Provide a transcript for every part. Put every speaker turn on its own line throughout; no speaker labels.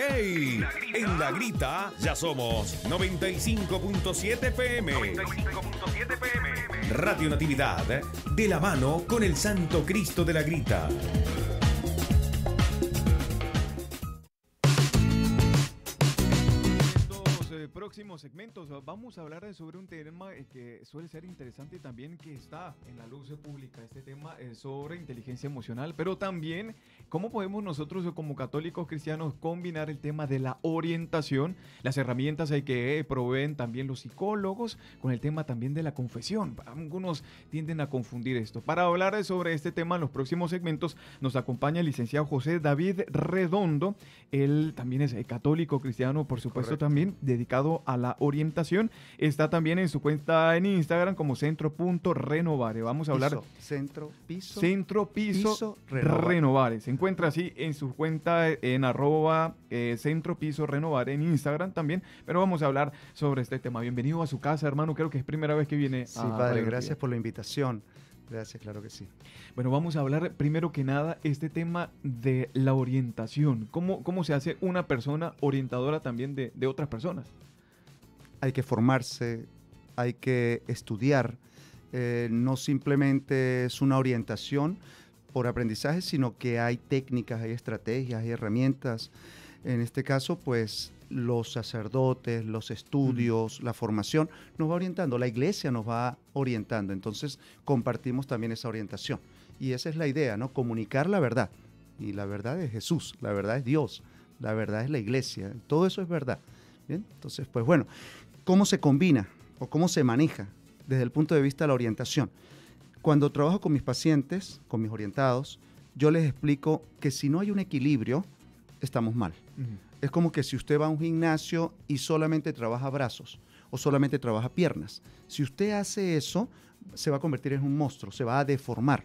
¡Ey! En la grita ya somos 95.7 PM. 95.7 PM. Radio Natividad, de la mano con el Santo Cristo de la Grita.
Próximos segmentos vamos a hablar sobre un tema eh, que suele ser interesante también que está en la luz pública. Este tema es sobre inteligencia emocional, pero también cómo podemos nosotros como católicos cristianos combinar el tema de la orientación, las herramientas que proveen también los psicólogos con el tema también de la confesión. Algunos tienden a confundir esto. Para hablar sobre este tema en los próximos segmentos nos acompaña el licenciado José David Redondo. Él también es católico cristiano, por supuesto, también dedicado a la orientación. Está también en su cuenta en Instagram como centro.renovare. Vamos a hablar...
centro piso.
Centro piso, renovare. Se encuentra así en su cuenta en arroba eh, centro piso renovare en Instagram también. Pero vamos a hablar sobre este tema. Bienvenido a su casa, hermano. Creo que es primera vez que viene.
Sí, padre, gracias por la invitación. Gracias, claro que sí.
Bueno, vamos a hablar primero que nada este tema de la orientación. ¿Cómo, cómo se hace una persona orientadora también de, de otras personas?
Hay que formarse, hay que estudiar. Eh, no simplemente es una orientación por aprendizaje, sino que hay técnicas, hay estrategias, hay herramientas. En este caso, pues los sacerdotes, los estudios, la formación nos va orientando, la iglesia nos va orientando. Entonces compartimos también esa orientación. Y esa es la idea, ¿no? Comunicar la verdad. Y la verdad es Jesús, la verdad es Dios, la verdad es la iglesia. Todo eso es verdad. Bien, entonces, pues bueno, cómo se combina o cómo se maneja desde el punto de vista de la orientación. Cuando trabajo con mis pacientes, con mis orientados, yo les explico que si no hay un equilibrio, estamos mal. Es como que si usted va a un gimnasio y solamente trabaja brazos o solamente trabaja piernas. Si usted hace eso, se va a convertir en un monstruo, se va a deformar.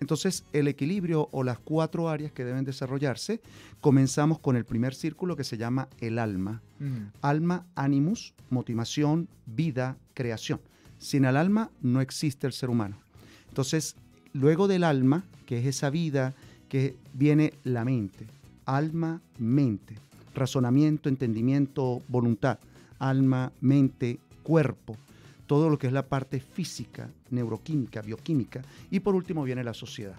Entonces, el equilibrio o las cuatro áreas que deben desarrollarse, comenzamos con el primer círculo que se llama el alma. Mm. Alma, animus, motivación, vida, creación. Sin el alma no existe el ser humano. Entonces, luego del alma, que es esa vida, que viene la mente. Alma, mente. Razonamiento, entendimiento, voluntad. Alma, mente, cuerpo todo lo que es la parte física, neuroquímica, bioquímica, y por último viene la sociedad.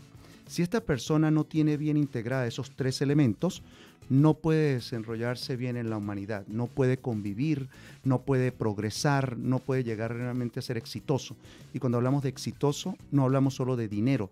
Si esta persona no tiene bien integrada esos tres elementos, no puede desenrollarse bien en la humanidad, no puede convivir, no puede progresar, no puede llegar realmente a ser exitoso. Y cuando hablamos de exitoso, no hablamos solo de dinero.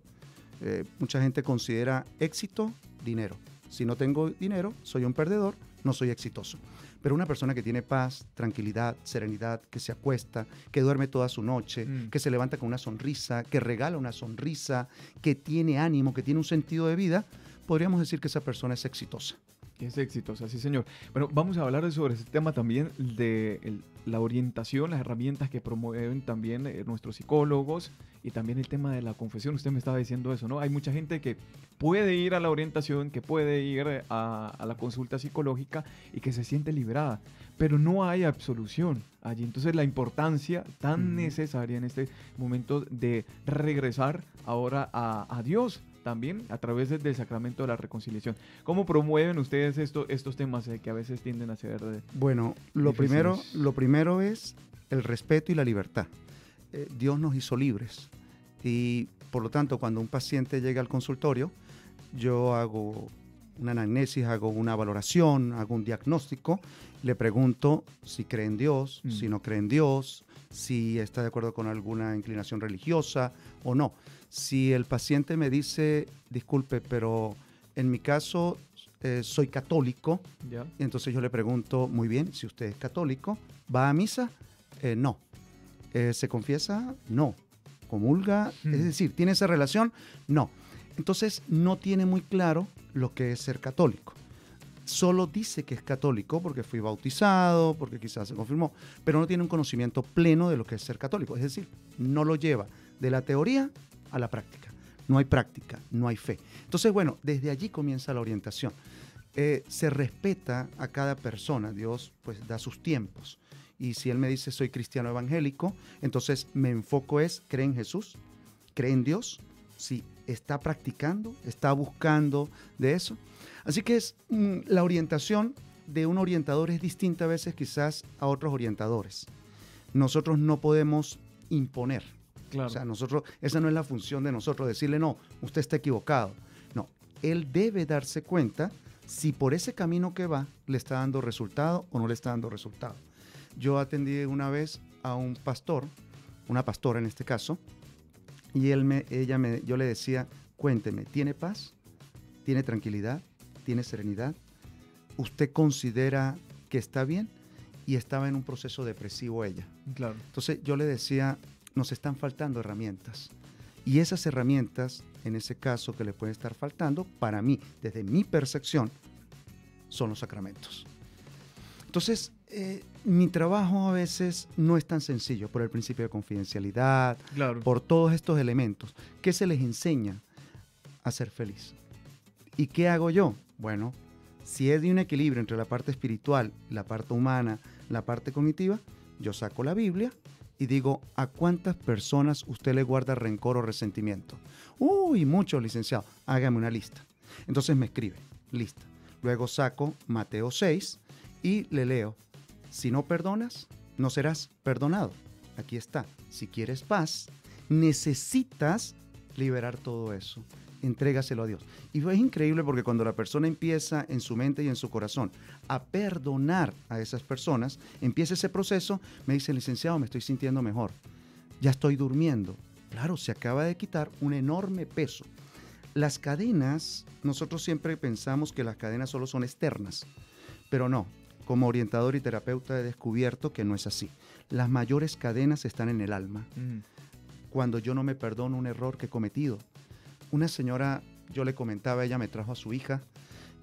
Eh, mucha gente considera éxito dinero. Si no tengo dinero, soy un perdedor, no soy exitoso. Pero una persona que tiene paz, tranquilidad, serenidad, que se acuesta, que duerme toda su noche, mm. que se levanta con una sonrisa, que regala una sonrisa, que tiene ánimo, que tiene un sentido de vida, podríamos decir que esa persona es exitosa.
Es exitosa, sí señor. Bueno, vamos a hablar sobre este tema también de la orientación, las herramientas que promueven también eh, nuestros psicólogos y también el tema de la confesión. Usted me estaba diciendo eso, ¿no? Hay mucha gente que puede ir a la orientación, que puede ir a, la consulta psicológica y que se siente liberada, pero no hay absolución allí. Entonces la importancia tan necesaria en este momento de regresar ahora a, Dios también a través del sacramento de la reconciliación. ¿Cómo promueven ustedes esto, estos temas eh, que a veces tienden a ser...
bueno, lo primero, lo primero es el respeto y la libertad. Eh, Dios nos hizo libres y por lo tanto cuando un paciente llega al consultorio, yo hago una anamnesis, hago una valoración, hago un diagnóstico, le pregunto si cree en Dios, mm. si no cree en Dios, si está de acuerdo con alguna inclinación religiosa o no. Si el paciente me dice, disculpe, pero en mi caso eh, soy católico, y entonces yo le pregunto, muy bien, si usted es católico, ¿va a misa? Eh, no. Eh, ¿Se confiesa? No. ¿Comulga? Es hmm. decir, ¿tiene esa relación? No. Entonces no tiene muy claro lo que es ser católico. Solo dice que es católico porque fui bautizado, porque quizás se confirmó, pero no tiene un conocimiento pleno de lo que es ser católico. Es decir, no lo lleva de la teoría a la práctica. No hay práctica, no hay fe. Entonces, bueno, desde allí comienza la orientación. Eh, se respeta a cada persona, Dios pues da sus tiempos. Y si Él me dice soy cristiano evangélico, entonces me enfoco es, ¿cree en Jesús? ¿Cree en Dios? Sí, está practicando, está buscando de eso. Así que es mm, la orientación de un orientador es distinta a veces quizás a otros orientadores. Nosotros no podemos imponer.
Claro.
O sea, nosotros, esa no es la función de nosotros, decirle, no, usted está equivocado. No, él debe darse cuenta si por ese camino que va le está dando resultado o no le está dando resultado. Yo atendí una vez a un pastor, una pastora en este caso, y él me, ella me, yo le decía, cuénteme, ¿tiene paz? ¿Tiene tranquilidad? ¿Tiene serenidad? ¿Usted considera que está bien? Y estaba en un proceso depresivo ella.
Claro.
Entonces yo le decía, nos están faltando herramientas. Y esas herramientas, en ese caso que le puede estar faltando, para mí, desde mi percepción, son los sacramentos. Entonces, eh, mi trabajo a veces no es tan sencillo por el principio de confidencialidad,
Claro.
por todos estos elementos. ¿Qué se les enseña? A ser feliz. ¿Y qué hago yo? Bueno, si es de un equilibrio entre la parte espiritual, la parte humana, la parte cognitiva, yo saco la Biblia y digo, ¿a cuántas personas usted le guarda rencor o resentimiento? Uy, muchos, licenciado. Hágame una lista. Entonces me escribe, lista. Luego saco Mateo 6 y le leo, si no perdonas, no serás perdonado. Aquí está. Si quieres paz, necesitas liberar todo eso. Entrégaselo a Dios. Y es increíble porque cuando la persona empieza en su mente y en su corazón a perdonar a esas personas, empieza ese proceso, me dice, licenciado, me estoy sintiendo mejor. Ya estoy durmiendo. Claro, se acaba de quitar un enorme peso. Las cadenas, nosotros siempre pensamos que las cadenas solo son externas, pero no. Como orientador y terapeuta he descubierto que no es así. Las mayores cadenas están en el alma
Mm.
cuando yo no me perdono un error que he cometido. Una señora, yo le comentaba, ella me trajo a su hija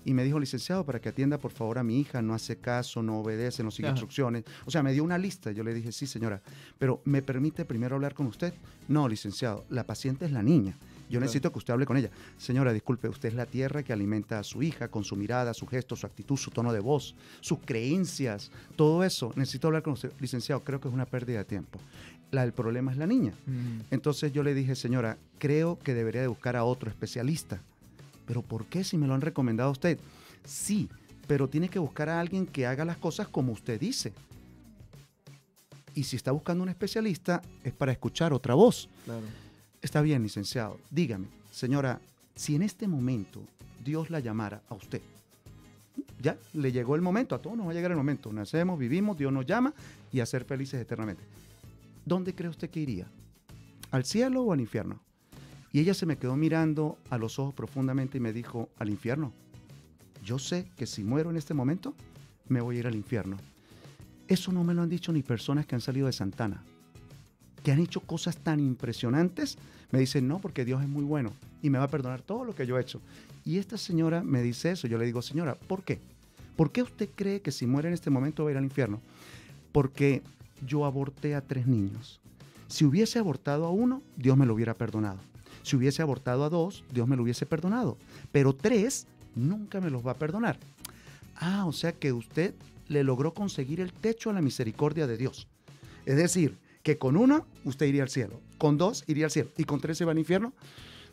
y me dijo, licenciado, para que atienda por favor a mi hija, no hace caso, no obedece, no sigue
Ajá.
instrucciones. O sea, me dio una lista. Yo le dije, sí, señora, pero ¿me permite primero hablar con usted? No, licenciado, la paciente es la niña. Yo
Claro.
necesito que usted hable con ella. Señora, disculpe, usted es la tierra que alimenta a su hija con su mirada, su gesto, su actitud, su tono de voz, sus creencias, todo eso. Necesito hablar con usted. Licenciado, creo que es una pérdida de tiempo. La, el problema es la niña.
Mm.
Entonces yo le dije, señora, creo que debería de buscar a otro especialista. ¿Pero por qué si me lo han recomendado a usted? Sí, pero tiene que buscar a alguien que haga las cosas como usted dice. Y si está buscando un especialista es para escuchar otra voz.
Claro.
Está bien, licenciado. Dígame, señora, si en este momento Dios la llamara a usted, ya le llegó el momento, a todos nos va a llegar el momento. Nacemos, vivimos, Dios nos llama y a ser felices eternamente. ¿Dónde cree usted que iría? ¿Al cielo o al infierno? Y ella se me quedó mirando a los ojos profundamente y me dijo, al infierno. Yo sé que si muero en este momento, me voy a ir al infierno. Eso no me lo han dicho ni personas que han salido de Santana que han hecho cosas tan impresionantes, me dicen, no, porque Dios es muy bueno y me va a perdonar todo lo que yo he hecho. Y esta señora me dice eso. Yo le digo, señora, ¿por qué? ¿Por qué usted cree que si muere en este momento va a ir al infierno? Porque yo aborté a tres niños. Si hubiese abortado a uno, Dios me lo hubiera perdonado. Si hubiese abortado a dos, Dios me lo hubiese perdonado. Pero tres, nunca me los va a perdonar. Ah, o sea que usted le logró conseguir el techo a la misericordia de Dios. Es decir, que con uno usted iría al cielo, con dos iría al cielo y con tres se va al infierno.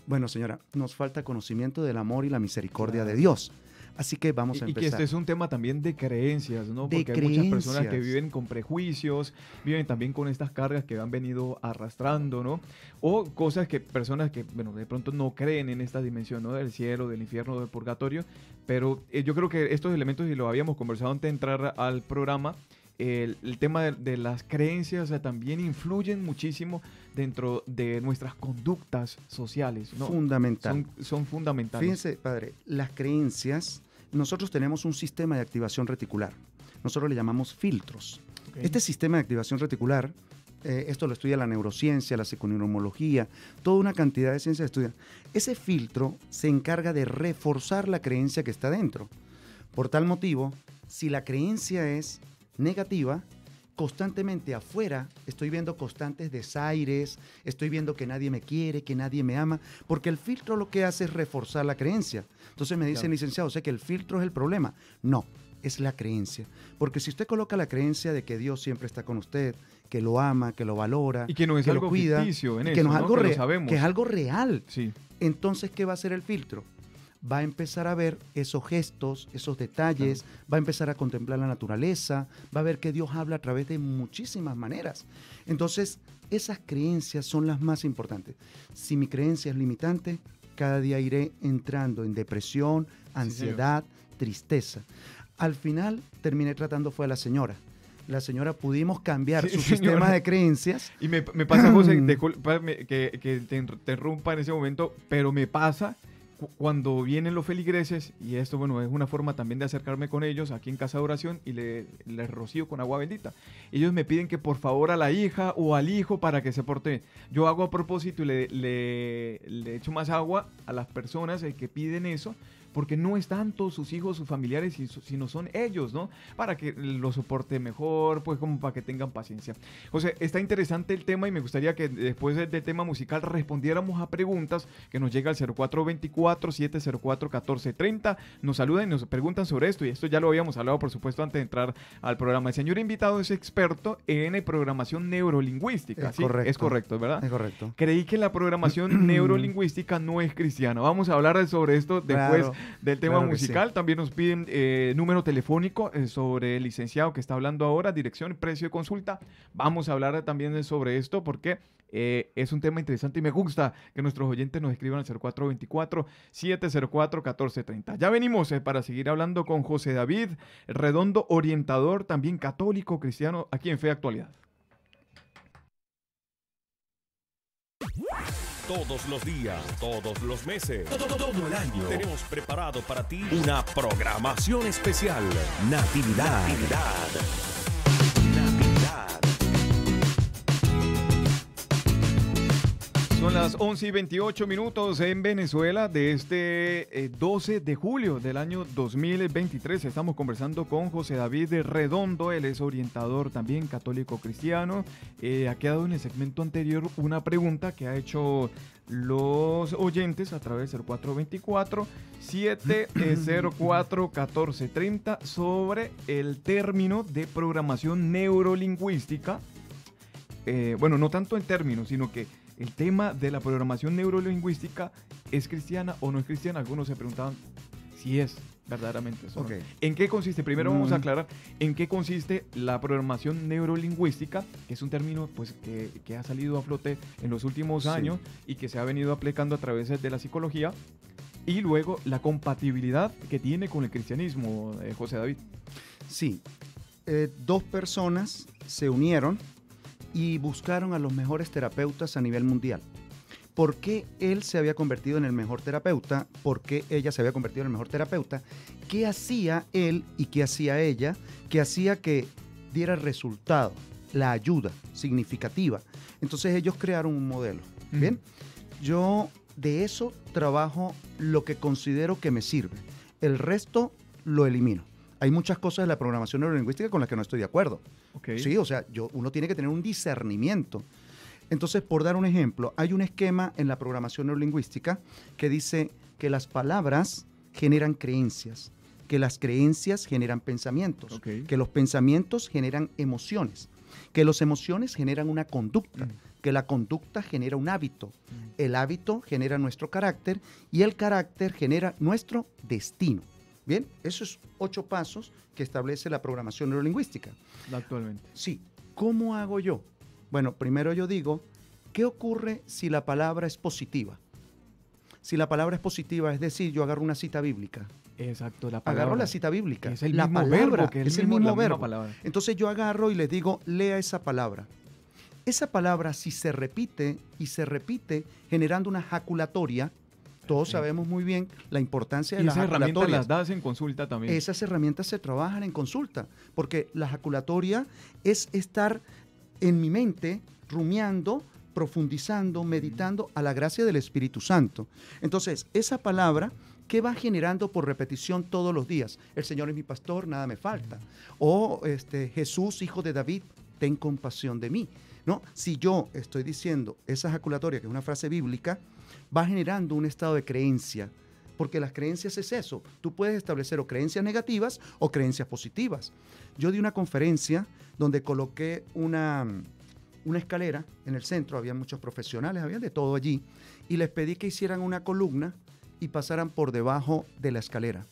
Bueno, señora, nos falta conocimiento del amor y la misericordia de Dios. Así que vamos a
Y, y que
empezar.
este es un tema también de creencias, ¿no?
De
Porque hay muchas personas que
creencias.
viven con prejuicios, viven también con estas cargas que han venido arrastrando, ¿no? O cosas que personas que, bueno, de pronto no creen en esta dimensión, ¿no? Del cielo, del infierno, del purgatorio. Pero eh, yo creo que estos elementos, y lo habíamos conversado antes de entrar al programa, el, el tema de, de las creencias o sea, también influyen muchísimo dentro de nuestras conductas sociales, ¿no?
Fundamental.
Son, son fundamentales.
Fíjense, padre, las creencias, nosotros tenemos un sistema de activación reticular. Nosotros le llamamos filtros. Este sistema de activación reticular, eh, esto lo estudia la neurociencia, la psiconeuromología, toda una cantidad de ciencias estudian. Ese filtro se encarga de reforzar la creencia que está dentro. Por tal motivo, si la creencia es negativa, constantemente afuera estoy viendo constantes desaires, estoy viendo que nadie me quiere, que nadie me ama, porque el filtro lo que hace es reforzar la creencia. Entonces me dicen,
Claro.
licenciado, sé que el filtro es el problema. No, es la creencia. Porque si usted coloca la creencia de que Dios siempre está con usted, que lo ama, que lo valora,
Y que no es
lo
algo
cuida,
en
y
eso,
que no es
¿no?
algo
Que lo sabemos.
que es algo real,
Sí.
entonces ¿qué va a ser el filtro? Va a empezar a ver esos gestos, esos detalles, va a empezar a contemplar la naturaleza, va a ver que Dios habla a través de muchísimas maneras. Entonces, esas creencias son las más importantes. Si mi creencia es limitante, cada día iré entrando en depresión, ansiedad, tristeza. Al final terminé tratando fue a la señora. La señora pudimos cambiar su sistema de creencias.
Y me, pasa, José, que, que te interrumpa en ese momento, pero me pasa cuando vienen los feligreses, y esto, bueno, es una forma también de acercarme con ellos aquí en casa de oración y les le rocío con agua bendita. Ellos me piden que por favor a la hija o al hijo para que se porte. Yo hago a propósito y le, le, le echo más agua a las personas que piden eso porque no es tanto sus hijos, sus familiares, sino son ellos, ¿no? Para que lo soporte mejor, pues como para que tengan paciencia. O sea, está interesante el tema y me gustaría que después del tema musical respondiéramos a preguntas que nos llega al 0424-704-1430. Nos saludan y nos preguntan sobre esto y esto ya lo habíamos hablado, por supuesto, antes de entrar al programa. El señor invitado es experto en programación neurolingüística.
Es correcto.
Es correcto, ¿verdad?
Es correcto.
Creí que la programación neurolingüística no es cristiana. Vamos a hablar sobre esto después del tema musical. También nos piden eh, número telefónico eh, sobre el licenciado que está hablando ahora, dirección, precio de consulta. Vamos a hablar también sobre esto porque eh, es un tema interesante y me gusta que nuestros oyentes nos escriban al 0424-704-1430. Ya venimos para seguir hablando con José David Redondo, orientador también católico cristiano aquí en Fe Actualidad.
Todos los días, todos los meses, todo, el año. Tenemos preparado para ti una programación especial. Natividad. Natividad.
Son las 11 y 28 minutos en Venezuela de este 12 eh, de julio del año 2023. Estamos conversando con José David Redondo, él es orientador también católico cristiano. Eh, ha quedado en el segmento anterior una pregunta que ha hecho los oyentes a través del 424 704 1430 sobre el término de programación neurolingüística. Eh, bueno, no tanto en términos, sino que el tema de la programación neurolingüística es cristiana o no es cristiana. Algunos se preguntaban si es verdaderamente eso. ¿En qué consiste? Primero vamos a mm. aclarar en qué consiste la programación neurolingüística, que es un término pues, que, ha salido a flote en los últimos años y que se ha venido aplicando a través de la psicología. Y luego la compatibilidad que tiene con el cristianismo, eh, José David.
Sí, eh, dos personas se unieron y buscaron a los mejores terapeutas a nivel mundial. ¿Por qué él se había convertido en el mejor terapeuta? ¿Por qué ella se había convertido en el mejor terapeuta? ¿Qué hacía él y qué hacía ella? ¿Qué hacía que diera resultado, la ayuda significativa? Entonces ellos crearon un modelo. Bien, yo de eso trabajo lo que considero que me sirve. El resto lo elimino. Hay muchas cosas de la programación neurolingüística con las que no estoy de acuerdo. Sí, o sea, yo, uno tiene que tener un discernimiento. Entonces, por dar un ejemplo, hay un esquema en la programación neurolingüística que dice que las palabras generan creencias, que las creencias generan pensamientos, que los pensamientos generan emociones, que las emociones generan una conducta, mm. que la conducta genera un hábito, mm. el hábito genera nuestro carácter y el carácter genera nuestro destino. Bien, esos ocho pasos que establece la programación neurolingüística.
Actualmente.
Sí. ¿Cómo hago yo? Bueno, primero yo digo, ¿qué ocurre si la palabra es positiva? Si la palabra es positiva, es decir, yo agarro una cita bíblica.
Exacto,
la palabra. Agarro la cita bíblica.
Es el
la
mismo verbo, que
es, el mismo, verbo. Entonces yo agarro y les digo, lea esa palabra. Esa palabra, si se repite y se repite generando una jaculatoria, todos sabemos muy bien la importancia de las herramientas
las das en consulta también.
Esas herramientas se trabajan en consulta, porque la jaculatoria es estar en mi mente rumiando, profundizando, meditando a la gracia del Espíritu Santo. Entonces, esa palabra ¿qué va generando por repetición todos los días? El Señor es mi pastor, nada me falta. O este, Jesús, hijo de David, ten compasión de mí. ¿No? Si yo estoy diciendo esa jaculatoria, que es una frase bíblica, va generando un estado de creencia, porque las creencias es eso. Tú puedes establecer o creencias negativas o creencias positivas. Yo di una conferencia donde coloqué una, una escalera en el centro, había muchos profesionales, había de todo allí, y les pedí que hicieran una columna y pasaran por debajo de la escalera.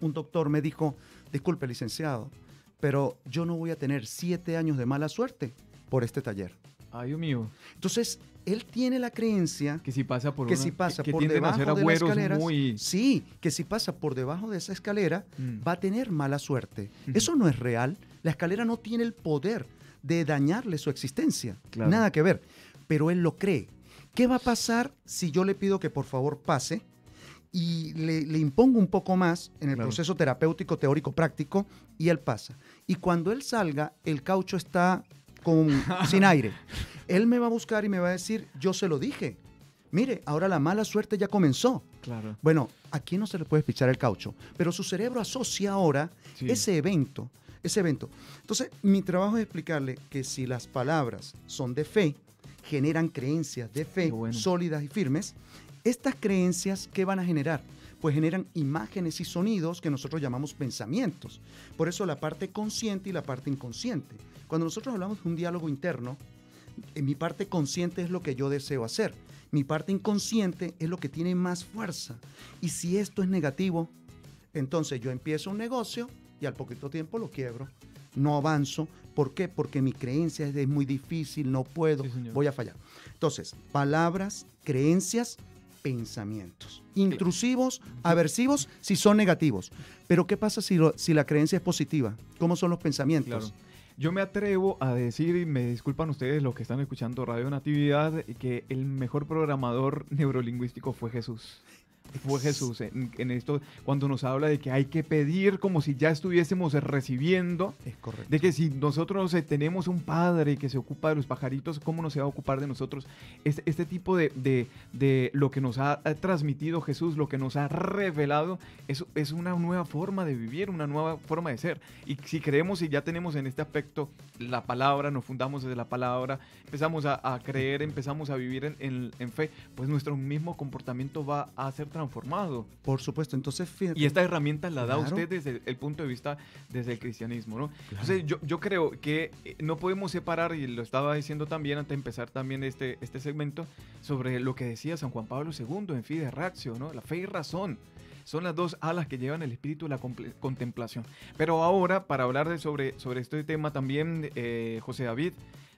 Un doctor me dijo, disculpe licenciado, pero yo no voy a tener siete años de mala suerte por este taller.
Ay, Dios mío.
Entonces, él tiene la creencia
que si pasa por
que
una-
si pasa
que
por debajo de la
agüeros
escalera,
muy...
sí, que si pasa por debajo de esa escalera
Mm.
va a tener mala suerte. Eso no es real. La escalera no tiene el poder de dañarle su existencia.
Claro.
Nada que ver. Pero él lo cree. ¿Qué va a pasar si yo le pido que por favor pase y le, le impongo un poco más en el
Claro.
proceso terapéutico, teórico, práctico y él pasa? Y cuando él salga, el caucho está con, sin aire. Él me va a buscar y me va a decir, yo se lo dije. Mire, ahora la mala suerte ya comenzó.
Claro.
Bueno, aquí no se le puede pichar el caucho, pero su cerebro asocia ahora
Sí.
ese evento, ese evento. Entonces, mi trabajo es explicarle que si las palabras son de fe, generan creencias de fe
bueno.
sólidas y firmes, estas creencias, ¿qué van a generar? Pues generan imágenes y sonidos que nosotros llamamos pensamientos. Por eso la parte consciente y la parte inconsciente. Cuando nosotros hablamos de un diálogo interno, en mi parte consciente es lo que yo deseo hacer. Mi parte inconsciente es lo que tiene más fuerza. Y si esto es negativo, entonces yo empiezo un negocio y al poquito tiempo lo quiebro. No avanzo. ¿Por qué? Porque mi creencia es de muy difícil, no puedo,
Sí,
voy a fallar. Entonces, palabras, creencias, pensamientos. Intrusivos, aversivos, si son negativos. Pero ¿qué pasa si, lo- si la creencia es positiva? ¿Cómo son los pensamientos?
Claro. Yo me atrevo a decir, y me disculpan ustedes los que están escuchando Radio Natividad, que el mejor programador neurolingüístico fue Jesús. Fue Jesús en, en esto, cuando nos habla de que hay que pedir como si ya estuviésemos recibiendo,
Es correcto.
de que si nosotros tenemos un padre que se ocupa de los pajaritos, ¿cómo no se va a ocupar de nosotros? Este, este tipo de, de- de lo que nos ha transmitido Jesús, lo que nos ha revelado, es, es una nueva forma de vivir, una nueva forma de ser. Y si creemos y ya tenemos en este aspecto la palabra, nos fundamos desde la palabra, empezamos a, a creer, empezamos a vivir en, en- en fe, pues nuestro mismo comportamiento va a ser transformado.
Por supuesto. Entonces, fíjate.
Y esta herramienta la da
Claro.
usted desde el punto de vista desde el cristianismo, ¿no? Entonces yo, yo creo que eh, no podemos separar, y lo estaba diciendo también antes de empezar también este, este segmento, sobre lo que decía San Juan Pablo II en Fide Ratio, ¿no? La fe y razón. Son las dos alas que llevan el espíritu de la contemplación. Pero ahora, para hablar de sobre, sobre este tema también, eh, José David,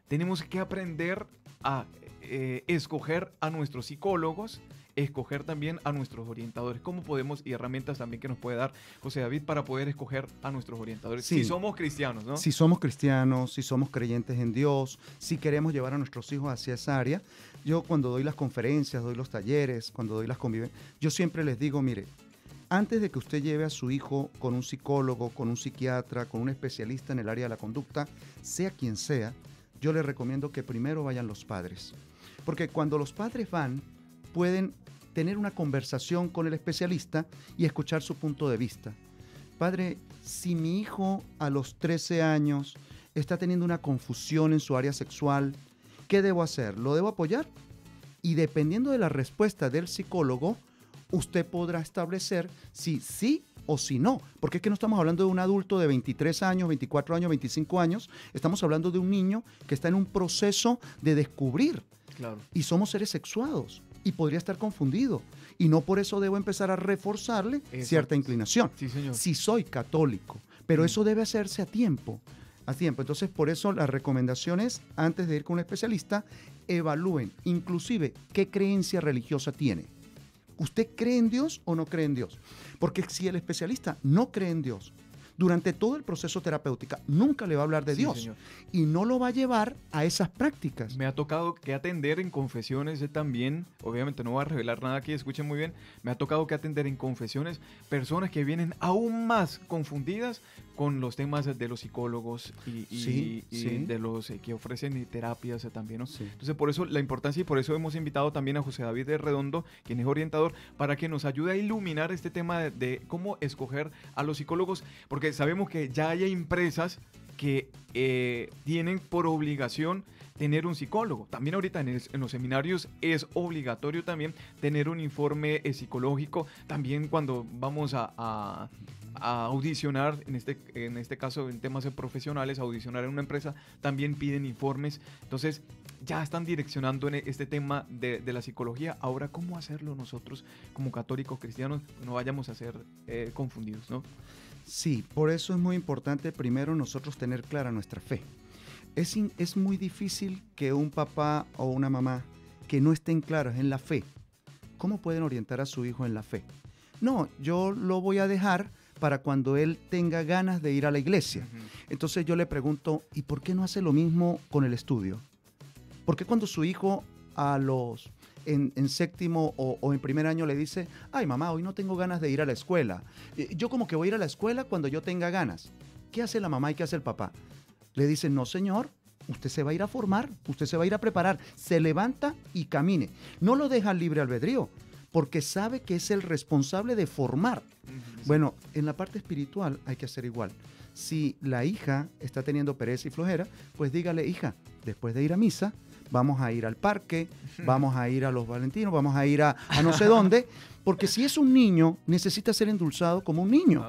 tenemos que aprender a eh, escoger a nuestros psicólogos, escoger también a nuestros orientadores. ¿Cómo podemos, y herramientas también que nos puede dar José David para poder escoger a nuestros orientadores?
Sí.
Si somos cristianos, ¿no?
Si somos cristianos, si somos creyentes en Dios, si queremos llevar a nuestros hijos hacia esa área, yo cuando doy las conferencias, doy los talleres, cuando doy las convivencias, yo siempre les digo, mire, antes de que usted lleve a su hijo con un psicólogo, con un psiquiatra, con un especialista en el área de la conducta, sea quien sea, yo le recomiendo que primero vayan los padres. Porque cuando los padres van, pueden tener una conversación con el especialista y escuchar su punto de vista. Padre, si mi hijo a los 13 años está teniendo una confusión en su área sexual, ¿qué debo hacer? ¿Lo debo apoyar? Y dependiendo de la respuesta del psicólogo, usted podrá establecer si sí o si no. Porque es que no estamos hablando de un adulto de 23 años, 24 años, 25 años. Estamos hablando de un niño que está en un proceso de descubrir.
Claro.
Y somos seres sexuados. Y podría estar confundido. Y no por eso debo empezar a reforzarle
Exacto.
cierta inclinación
Sí, señor.
si soy católico, pero eso debe hacerse a tiempo, a tiempo. Entonces, por eso la recomendación es, antes de ir con un especialista, evalúen inclusive qué creencia religiosa tiene. ¿Usted cree en Dios o no cree en Dios? Porque si el especialista no cree en Dios, durante todo el proceso terapéutico nunca le va a hablar de
Sí,
Dios
señor.
y no lo va a llevar a esas prácticas.
Me ha tocado que atender en confesiones también, obviamente no voy a revelar nada aquí, escuchen muy bien, me ha tocado que atender en confesiones personas que vienen aún más confundidas con los temas de los psicólogos y, y-
Sí,
y
sí.
de los eh, que ofrecen terapias eh, también. Entonces, por eso la importancia y por eso hemos invitado también a José David de Redondo, quien es orientador, para que nos ayude a iluminar este tema de, de cómo escoger a los psicólogos, porque sabemos que ya hay empresas que eh, tienen por obligación tener un psicólogo. También ahorita en, los seminarios es obligatorio también tener un informe eh, psicológico. También cuando vamos a, audicionar, en este, en este caso en temas profesionales, audicionar en una empresa, también piden informes. Entonces, ya están direccionando en este tema de, la psicología. Ahora, ¿cómo hacerlo nosotros como católicos cristianos? No vayamos a ser eh, confundidos, ¿no?
Sí, por eso es muy importante primero nosotros tener clara nuestra fe. Es, es muy difícil que un papá o una mamá que no estén claros en la fe, ¿cómo pueden orientar a su hijo en la fe? No, yo lo voy a dejar para cuando él tenga ganas de ir a la iglesia. Entonces yo le pregunto, ¿y por qué no hace lo mismo con el estudio? ¿Por qué cuando su hijo a los en, séptimo o, en primer año le dice, ay mamá, hoy no tengo ganas de ir a la escuela? Yo como que voy a ir a la escuela cuando yo tenga ganas. ¿Qué hace la mamá y qué hace el papá? Le dice, no señor, usted se va a ir a formar, usted se va a ir a preparar, se levanta y camine. No lo deja libre albedrío, porque sabe que es el responsable de formar. Bueno, en la parte espiritual hay que hacer igual. Si la hija está teniendo pereza y flojera, pues dígale, hija, después de ir a misa, vamos a ir al parque, vamos a ir a los Valentinos, vamos a ir a, no sé dónde, porque si es un niño, necesita ser endulzado como un niño.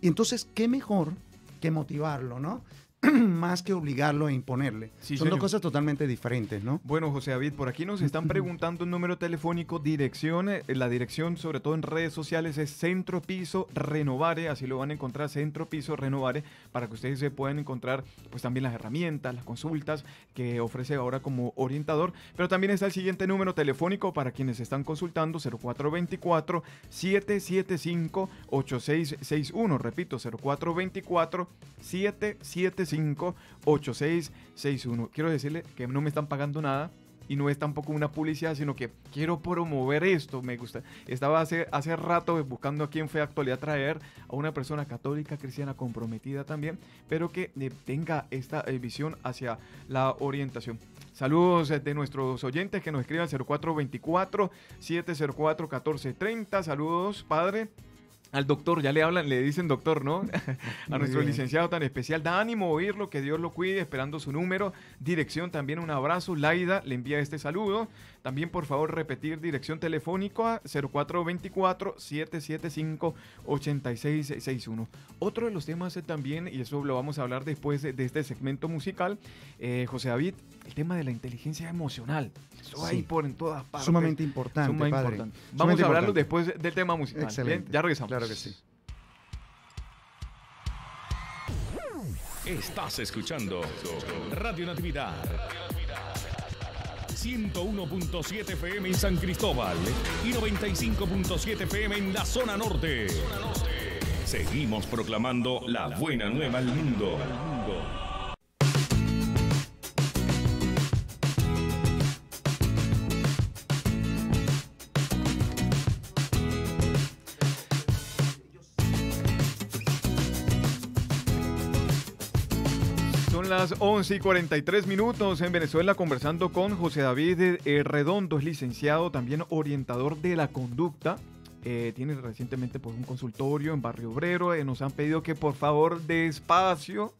Y entonces, ¿qué mejor que motivarlo, no? más que obligarlo e imponerle. Son dos cosas totalmente diferentes, ¿no?
Bueno, José David, por aquí nos están preguntando un número telefónico, dirección, eh, la dirección sobre todo en redes sociales es Centro Piso Renovare, así lo van a encontrar, Centro Piso Renovare, para que ustedes se puedan encontrar pues también las herramientas, las consultas que ofrece ahora como orientador, pero también está el siguiente número telefónico para quienes están consultando, 0424 775 8661, repito, 0424 775 8661. Quiero decirle que no me están pagando nada y no es tampoco una publicidad, sino que quiero promover esto, me gusta. Estaba hace, hace rato buscando aquí en Fe Actualidad traer a una persona católica, cristiana, comprometida también, pero que eh, tenga esta eh, visión hacia la orientación. Saludos eh, de nuestros oyentes que nos escriban 0424-704-1430. Saludos, padre. Al doctor, ya le hablan, le dicen doctor, ¿no? a nuestro licenciado tan especial. Da ánimo oírlo, que Dios lo cuide, esperando su número. Dirección también, un abrazo. Laida le envía este saludo. También, por favor, repetir dirección telefónica 0424-775-8661. Otro de los temas también, y eso lo vamos a hablar después de, este segmento musical, eh, José David, el tema de la inteligencia emocional. Eso ahí por en todas partes.
Sumamente importante,
Vamos a hablarlo después del tema musical.
Excelente.
Ya regresamos.
Claro que sí.
Estás escuchando Radio Natividad 101.7 FM en San Cristóbal y 95.7 FM en la zona norte. Seguimos proclamando la buena nueva al mundo.
Las 11 y 43 minutos en Venezuela conversando con José David Redondo, es licenciado, también orientador de la conducta. Eh, tiene recientemente pues, un consultorio en Barrio Obrero. Eh, nos han pedido que por favor despacio,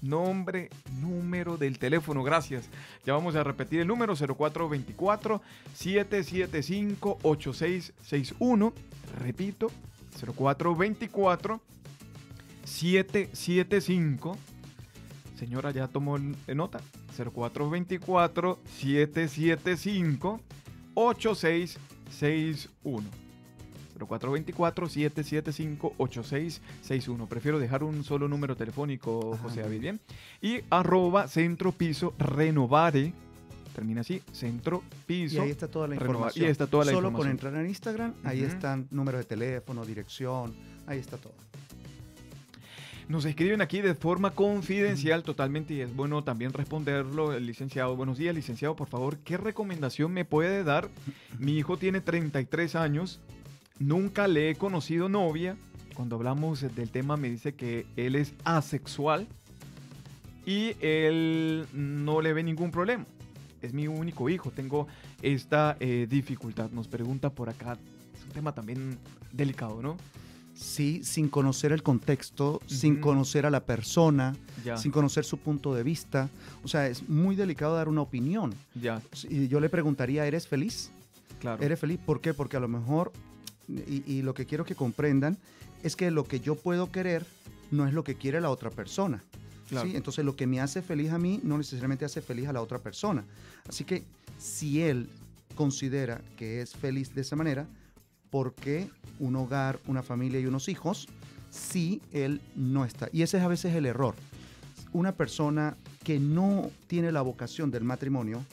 nombre, número del teléfono. Gracias. Ya vamos a repetir el número 0424-775-8661. Repito, 0424 775 Señora, ya tomó nota. 0424-775-8661. 0424-775-8661. Prefiero dejar un solo número telefónico, José David, bien. Y arroba centro piso renovare. Termina así, centro piso.
Y ahí está toda la información.
Y está toda la
Solo con entrar en Instagram, ahí están número de teléfono, dirección, ahí está todo.
Nos escriben aquí de forma confidencial totalmente y es bueno también responderlo, el licenciado. Buenos días, licenciado, por favor, ¿qué recomendación me puede dar? Mi hijo tiene 33 años, nunca le he conocido novia. Cuando hablamos del tema me dice que él es asexual y él no le ve ningún problema. Es mi único hijo, tengo esta eh, dificultad. Nos pregunta por acá, es un tema también delicado, ¿no?
Sí, sin conocer el contexto, sin conocer a la persona, sin conocer su punto de vista. O sea, es muy delicado dar una opinión.
Ya.
Y yo le preguntaría, ¿eres feliz?
Claro.
¿Eres feliz? ¿Por qué? Porque a lo mejor, y, y lo que quiero que comprendan, es que lo que yo puedo querer no es lo que quiere la otra persona. ¿sí? Entonces lo que me hace feliz a mí no necesariamente hace feliz a la otra persona. Así que si él considera que es feliz de esa manera, ¿por qué un hogar, una familia y unos hijos si él no está? Y ese es a veces el error. Una persona que no tiene la vocación del matrimonio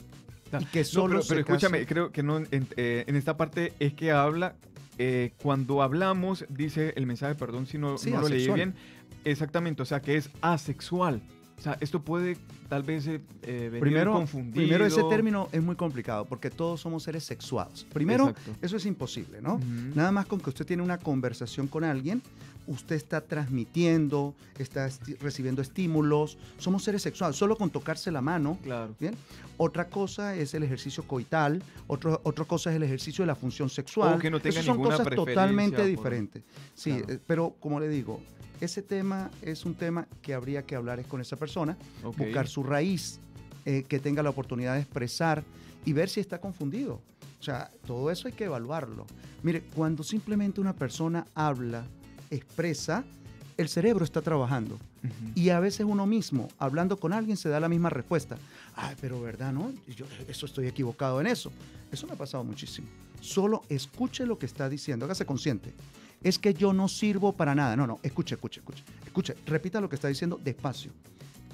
y que solo
pero, escúchame, creo que no eh, en, esta parte es que habla eh, cuando hablamos, dice el mensaje, perdón si no, no lo leí bien, exactamente, o sea, que es asexual. O sea, esto puede tal vez eh, venir
primero,
confundido.
Primero, ese término es muy complicado porque todos somos seres sexuados. Primero, eso es imposible, ¿no? Nada más con que usted tiene una conversación con alguien, usted está transmitiendo, está recibiendo estímulos. Somos seres sexuados, solo con tocarse la mano.
Claro.
¿bien? Otra cosa es el ejercicio coital, otro, otra cosa es el ejercicio de la función sexual.
O que no tenga
Esas son cosas totalmente diferentes. Sí,
eh,
pero como le digo, ese tema es un tema que habría que hablar es con esa persona, buscar su raíz, eh, que tenga la oportunidad de expresar y ver si está confundido. O sea, todo eso hay que evaluarlo. Mire, cuando simplemente una persona habla, expresa, el cerebro está trabajando. Y a veces uno mismo, hablando con alguien, se da la misma respuesta. Ay, pero verdad, ¿no? Yo eso estoy equivocado en eso. Eso me ha pasado muchísimo. Solo escuche lo que está diciendo, hágase consciente es que yo no sirvo para nada. No, no, escuche, escuche, escuche. Escuche, repita lo que está diciendo despacio.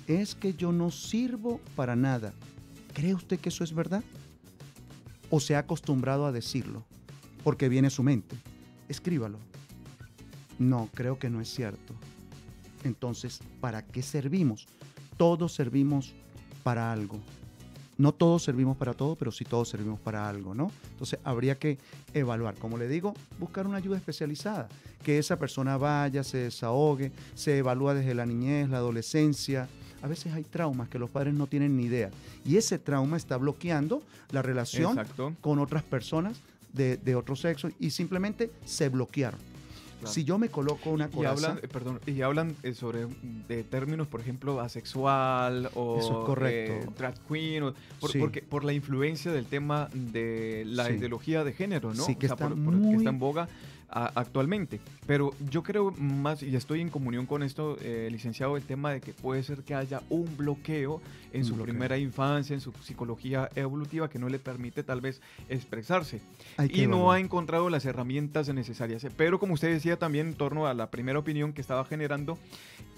Es que yo no sirvo para nada. ¿Cree usted que eso es verdad? ¿O se ha acostumbrado a decirlo? Porque viene su mente. Escríbalo. No, creo que no es cierto. Entonces, ¿para qué servimos? Todos servimos para algo no todos servimos para todo, pero sí todos servimos para algo, ¿no? Entonces habría que evaluar, como le digo, buscar una ayuda especializada, que esa persona vaya, se desahogue, se evalúa desde la niñez, la adolescencia. A veces hay traumas que los padres no tienen ni idea y ese trauma está bloqueando la relación con otras personas de, de otro sexo y simplemente se bloquearon. Si yo me coloco una
cosa. Y hablan, eh, perdón, y hablan eh, sobre de términos, por ejemplo, asexual o
correcto.
Eh, drag queen, por, porque, por la influencia del tema de la ideología de género, ¿no?
Sí, que, está
que está en boga actualmente. Pero yo creo más, y estoy en comunión con esto, eh, licenciado, el tema de que puede ser que haya un bloqueo en su primera infancia, en su psicología evolutiva, que no le permite tal vez expresarse. Y no ha encontrado las herramientas necesarias. Pero como usted decía también en torno a la primera opinión que estaba generando,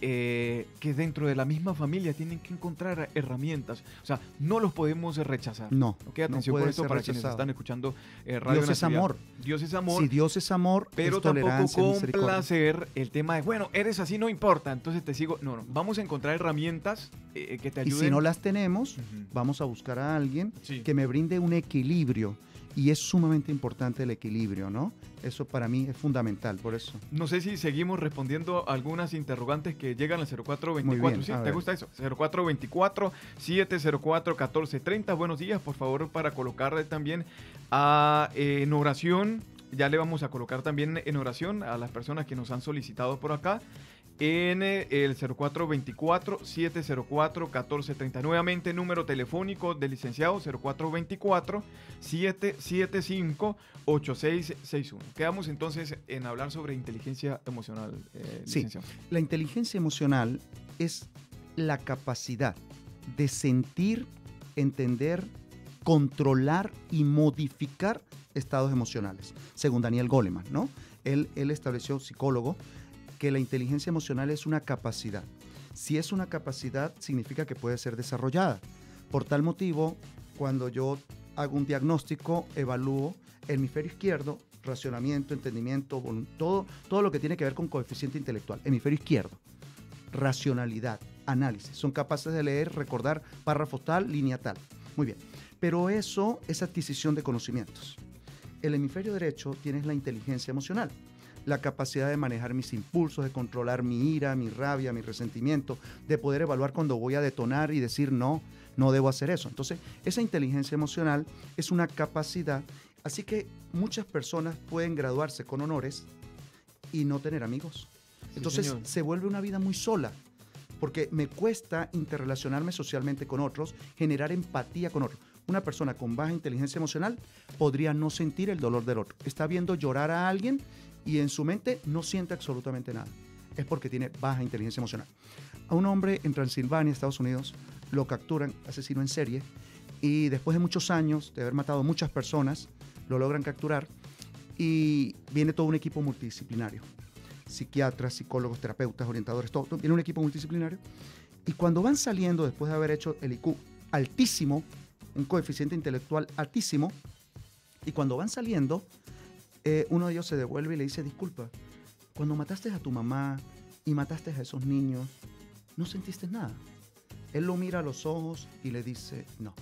eh, que dentro de la misma familia tienen que encontrar herramientas. O sea, no los podemos rechazar.
No.
¿Ok? Atención por esto para quienes están escuchando eh, Radio
Dios es amor.
Dios es amor.
Si Dios es amor,
pero tampoco complacer el tema de, bueno, eres así, no importa, entonces te sigo. No, no, vamos a encontrar herramientas eh, que te ayuden.
Y si no las tenemos, vamos a buscar a alguien que me brinde un equilibrio y es sumamente importante el equilibrio, ¿no? Eso para mí es fundamental, por eso.
No sé si seguimos respondiendo algunas interrogantes que llegan al 0424. ¿Sí? ¿Te gusta eso? 0424-704-1430. Buenos días, por favor, para colocarle también a, eh, en oración. Ya le vamos a colocar también en oración a las personas que nos han solicitado por acá en el 0424-704-1430. Nuevamente, número telefónico del licenciado 0424-775-8661. Quedamos entonces en hablar sobre inteligencia emocional,
eh, sí, la inteligencia emocional es la capacidad de sentir, entender, controlar y modificar estados emocionales, según Daniel Goleman, ¿no? Él, él estableció, psicólogo, que la inteligencia emocional es una capacidad. Si es una capacidad, significa que puede ser desarrollada. Por tal motivo, cuando yo hago un diagnóstico, evalúo hemisferio izquierdo, racionamiento, entendimiento, todo, todo lo que tiene que ver con coeficiente intelectual. Hemisferio izquierdo, racionalidad, análisis. Son capaces de leer, recordar párrafo tal, línea tal. Muy bien. Pero eso es adquisición de conocimientos. El hemisferio derecho tiene la inteligencia emocional la capacidad de manejar mis impulsos, de controlar mi ira, mi rabia, mi resentimiento, de poder evaluar cuando voy a detonar y decir no, no debo hacer eso. Entonces, esa inteligencia emocional es una capacidad, así que muchas personas pueden graduarse con honores y no tener amigos. Entonces, se vuelve una vida muy sola porque me cuesta interrelacionarme socialmente con otros, generar empatía con otros. Una persona con baja inteligencia emocional podría no sentir el dolor del otro. Está viendo llorar a alguien y en su mente no siente absolutamente nada. es porque tiene baja inteligencia emocional. A un hombre en Transilvania, Estados Unidos, lo capturan, asesino en serie, y después de muchos años de haber matado muchas personas, lo logran capturar y viene todo un equipo multidisciplinario. Psiquiatras, psicólogos, terapeutas, orientadores, todo, todo, viene un equipo multidisciplinario. Y cuando van saliendo después de haber hecho el IQ altísimo, un coeficiente intelectual altísimo, y cuando van saliendo, eh, uno de ellos se devuelve y le dice, disculpa, cuando mataste a tu mamá y mataste a esos niños, no sentiste nada. Él lo mira a los ojos y le dice, no,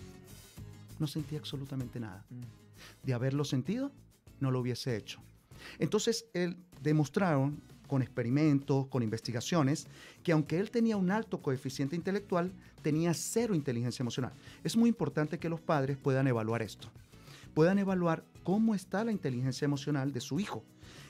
no sentí absolutamente nada. Mm. De haberlo sentido, no lo hubiese hecho. Entonces, él demostraron con experimentos, con investigaciones, que aunque él tenía un alto coeficiente intelectual, tenía cero inteligencia emocional. Es muy importante que los padres puedan evaluar esto, puedan evaluar cómo está la inteligencia emocional de su hijo.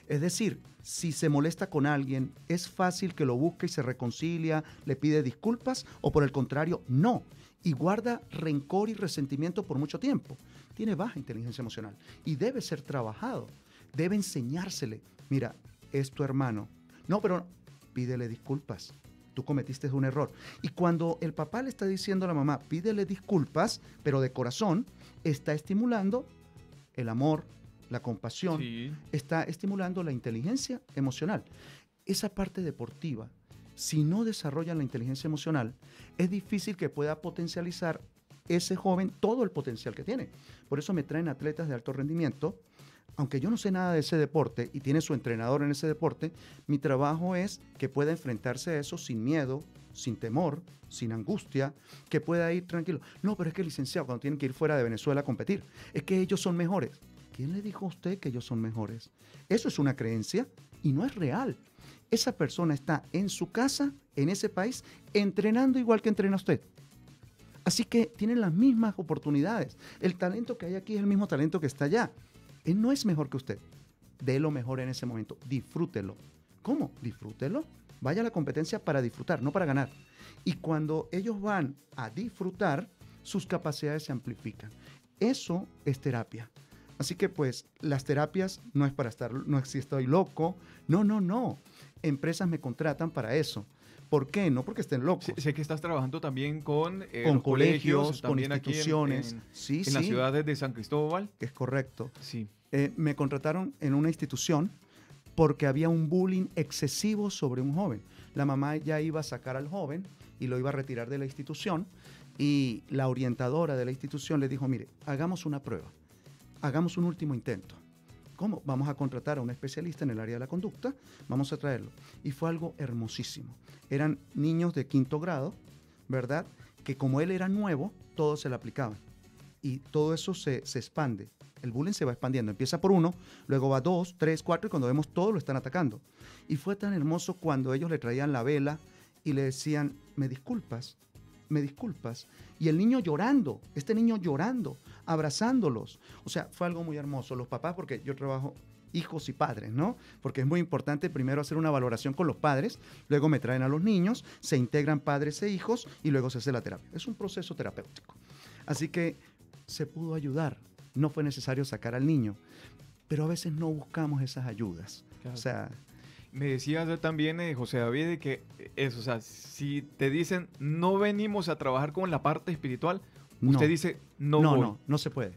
Es decir, si se molesta con alguien, ¿es fácil que lo busque y se reconcilia, le pide disculpas? ¿O por el contrario, no? Y guarda rencor y resentimiento por mucho tiempo. Tiene baja inteligencia emocional y debe ser trabajado. Debe enseñársele. Mira, es tu hermano. No, pero pídele disculpas. Tú cometiste un error. Y cuando el papá le está diciendo a la mamá, pídele disculpas, pero de corazón, está estimulando el amor, la compasión, está estimulando la inteligencia emocional. Esa parte deportiva, si no desarrollan la inteligencia emocional, es difícil que pueda potencializar ese joven todo el potencial que tiene. Por eso me traen atletas de alto rendimiento. Aunque yo no sé nada de ese deporte y tiene su entrenador en ese deporte, mi trabajo es que pueda enfrentarse a eso sin miedo, sin temor, sin angustia, que pueda ir tranquilo. No, pero es que licenciado, cuando tienen que ir fuera de Venezuela a competir, es que ellos son mejores. ¿Quién le dijo a usted que ellos son mejores? Eso es una creencia y no es real. Esa persona está en su casa, en ese país, entrenando igual que entrena usted. Así que tienen las mismas oportunidades. El talento que hay aquí es el mismo talento que está allá. Él no es mejor que usted. Dé lo mejor en ese momento. Disfrútelo. ¿Cómo? Disfrútelo. Vaya a la competencia para disfrutar, no para ganar. Y cuando ellos van a disfrutar, sus capacidades se amplifican. Eso es terapia. Así que pues las terapias no es para estar, no es si estoy loco, no, no, no. Empresas me contratan para eso. ¿Por qué? No porque estén locos.
Sé, que estás trabajando también con,
eh, con colegios, con instituciones.
en, sí, en las ciudades de San Cristóbal.
Es correcto.
Sí.
Eh, me contrataron en una institución porque había un bullying excesivo sobre un joven. La mamá ya iba a sacar al joven y lo iba a retirar de la institución y la orientadora de la institución le dijo, mire, hagamos una prueba hagamos un último intento. ¿Cómo? Vamos a contratar a un especialista en el área de la conducta, vamos a traerlo. Y fue algo hermosísimo. Eran niños de quinto grado, ¿verdad? Que como él era nuevo, todos se le aplicaban. Y todo eso se, se expande. El bullying se va expandiendo. Empieza por uno, luego va dos, tres, cuatro, y cuando vemos todos lo están atacando. Y fue tan hermoso cuando ellos le traían la vela y le decían, me disculpas, me disculpas. Y el niño llorando, este niño llorando, abrazándolos. O sea, fue algo muy hermoso. Los papás, porque yo trabajo hijos y padres, ¿no? Porque es muy importante primero hacer una valoración con los padres, luego me traen a los niños, se integran padres e hijos y luego se hace la terapia. Es un proceso terapéutico. Así que se pudo ayudar, no fue necesario sacar al niño, pero a veces no buscamos esas ayudas. O sea,
me decías también, eh, José David, que eso, o sea, si te dicen no venimos a trabajar con la parte espiritual, usted dice no.
No, no, no se puede.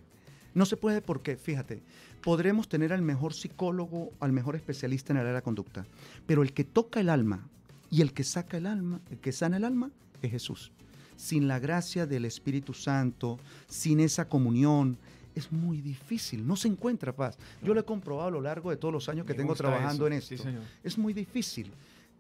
No se puede porque, fíjate, podremos tener al mejor psicólogo, al mejor especialista en el área de la conducta, pero el que toca el alma y el que saca el alma, el que sana el alma, es Jesús. Sin la gracia del Espíritu Santo, sin esa comunión, es muy difícil, no se encuentra paz. Yo lo he comprobado a lo largo de todos los años que tengo trabajando en esto. es muy difícil.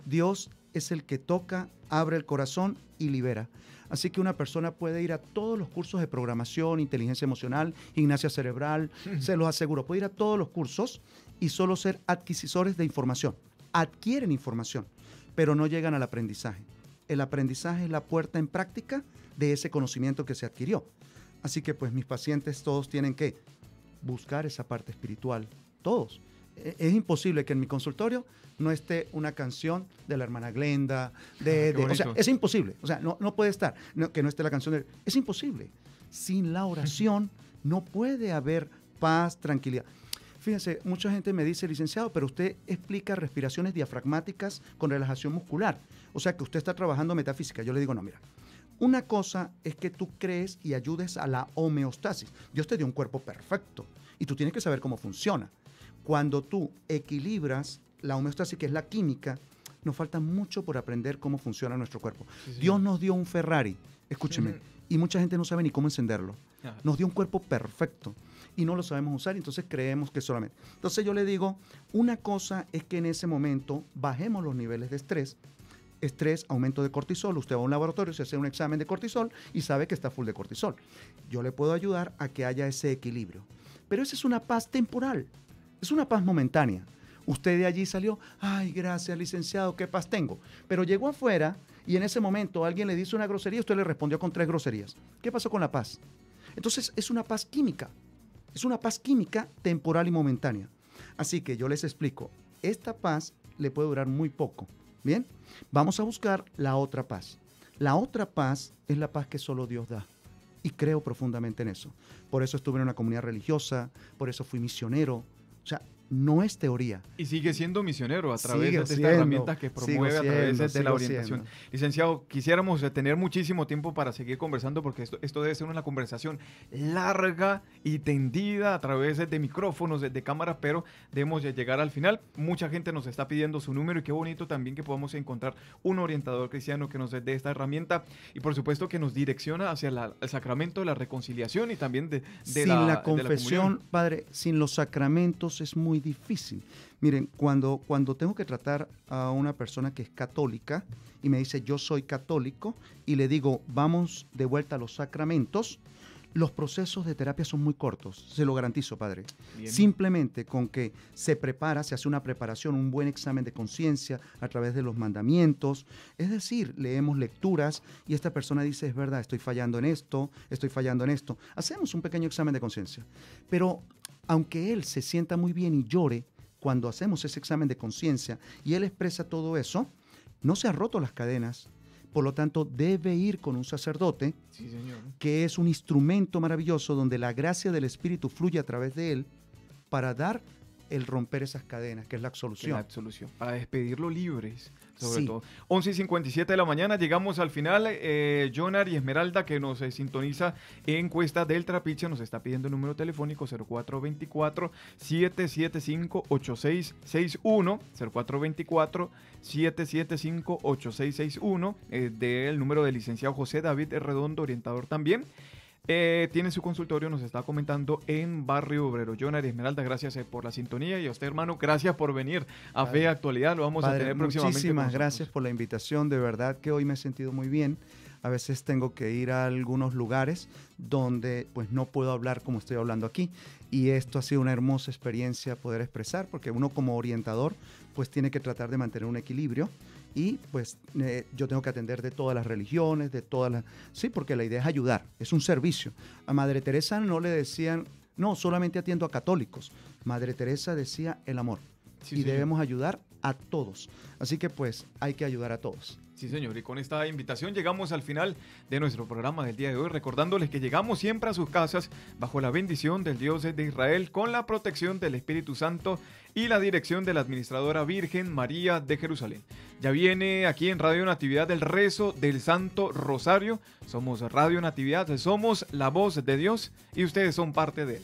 Dios es el que toca, abre el corazón y libera. Así que una persona puede ir a todos los cursos de programación, inteligencia emocional, gimnasia cerebral, se los aseguro, puede ir a todos los cursos y solo ser adquisitores de información. Adquieren información, pero no llegan al aprendizaje. El aprendizaje es la puerta en práctica de ese conocimiento que se adquirió. Así que pues mis pacientes todos tienen que buscar esa parte espiritual, todos. E, es imposible que en mi consultorio no esté una canción de la hermana Glenda, de, ah, o sea, es imposible, o sea, no, no puede estar, que no esté la canción de... Es imposible. Sin la oración no puede haber paz, tranquilidad. Fíjense, mucha gente me dice, licenciado, pero usted explica respiraciones diafragmáticas con relajación muscular. O sea que usted está trabajando metafísica. Yo le digo, no, mira, una cosa es que tú crees y ayudes a la homeostasis. Dios te dio un cuerpo perfecto y tú tienes que saber cómo funciona. Cuando tú equilibras la homeostasis, que es la química, nos falta mucho por aprender cómo funciona nuestro cuerpo. Dios nos dio un Ferrari, escúcheme, y mucha gente no sabe ni cómo encenderlo. Nos dio un cuerpo perfecto y no lo sabemos usar, entonces creemos que solamente. Entonces yo le digo, una cosa es que en ese momento bajemos los niveles de estrés, estrés, aumento de cortisol, usted va a un laboratorio, se hace un examen de cortisol y sabe que está full de cortisol. Yo le puedo ayudar a que haya ese equilibrio. Pero esa es una paz temporal, es una paz momentánea. Usted de allí salió, ay, gracias, licenciado, qué paz tengo. Pero llegó afuera y en ese momento alguien le dice una grosería usted le respondió con tres groserías. ¿Qué pasó con la paz? Entonces es una paz química. Es una paz química temporal y momentánea. Así que yo les explico, esta paz le puede durar muy poco. Bien, vamos a buscar la otra paz. La otra paz es la paz que solo Dios da. Y creo profundamente en eso. Por eso estuve en una comunidad religiosa, por eso fui misionero. O no es teoría.
Y sigue siendo misionero a través de estas herramientas que promueve a través de la orientación. Licenciado, quisiéramos tener muchísimo tiempo para seguir conversando porque esto, esto debe ser una conversación larga y tendida a través de micrófonos, de, cámaras, pero debemos llegar al final. Mucha gente nos está pidiendo su número y qué bonito también que podamos encontrar un orientador cristiano que nos dé esta herramienta y por supuesto que nos direcciona hacia el sacramento de la reconciliación y también de,
de sin la, confesión, padre, sin los sacramentos es muy difícil. Miren, cuando, cuando tengo que tratar a una persona que es católica y me dice yo soy católico y le digo vamos de vuelta a los sacramentos, los procesos de terapia son muy cortos, se lo garantizo, padre. Simplemente con que se prepara, se hace una preparación, un buen examen de conciencia a través de los mandamientos, es decir, leemos lecturas y esta persona dice, es verdad, estoy fallando en esto, estoy fallando en esto. Hacemos un pequeño examen de conciencia. Pero aunque él se sienta muy bien y llore cuando hacemos ese examen de conciencia y él expresa todo eso, no se ha roto las cadenas. Por lo tanto, debe ir con un sacerdote, que es un instrumento maravilloso donde la gracia del Espíritu fluye a través de él para dar el romper esas cadenas, que es la absolución.
La absolución, para despedirlo libres, sobre todo. 11 y 57 de la mañana, llegamos al final. Eh, Jonar y Esmeralda, que nos eh, sintoniza en Cuesta del Trapiche, nos está pidiendo el número telefónico 0424-775-8661. 0424-775-8661, eh, del número del licenciado José David Redondo, orientador también. Eh, tiene su consultorio, nos está comentando en Barrio Obrero. Jonar y Esmeralda, gracias eh, por la sintonía y a usted, hermano, gracias por venir a Fe Actualidad. Lo vamos a tener próximamente.
Muchísimas gracias por la invitación. De verdad que hoy me he sentido muy bien. A veces tengo que ir a algunos lugares donde pues no puedo hablar como estoy hablando aquí y esto ha sido una hermosa experiencia poder expresar porque uno como orientador pues tiene que tratar de mantener un equilibrio y pues eh, yo tengo que atender de todas las religiones, de todas las... Sí, porque la idea es ayudar, es un servicio. A Madre Teresa no le decían, no, solamente atiendo a católicos. Madre Teresa decía el amor. y debemos ayudar a todos. Así que pues hay que ayudar a todos.
Sí, señor. Y con esta invitación llegamos al final de nuestro programa del día de hoy, recordándoles que llegamos siempre a sus casas bajo la bendición del Dios de Israel, con la protección del Espíritu Santo y la dirección de la Administradora Virgen María de Jerusalén. Ya viene aquí en Radio Natividad el rezo del Santo Rosario. Somos Radio Natividad, somos la voz de Dios y ustedes son parte de él.